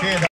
Kid.